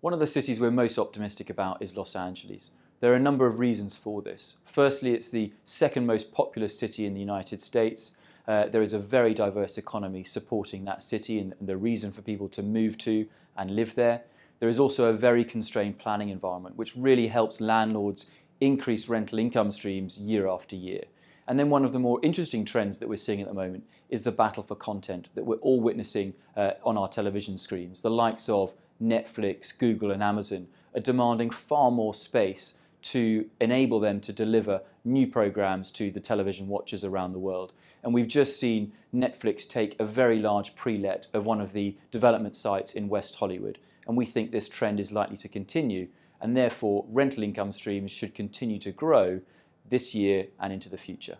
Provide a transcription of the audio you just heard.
One of the cities we're most optimistic about is Los Angeles. There are a number of reasons for this. Firstly, it's the second most populous city in the United States. Uh, there is a very diverse economy supporting that city and the reason for people to move to and live there. There is also a very constrained planning environment, which really helps landlords increase rental income streams year after year. And then one of the more interesting trends that we're seeing at the moment is the battle for content that we're all witnessing uh, on our television screens. The likes of Netflix, Google, and Amazon are demanding far more space to enable them to deliver new programs to the television watchers around the world. And we've just seen Netflix take a very large pre-let of one of the development sites in West Hollywood and we think this trend is likely to continue and therefore rental income streams should continue to grow this year and into the future.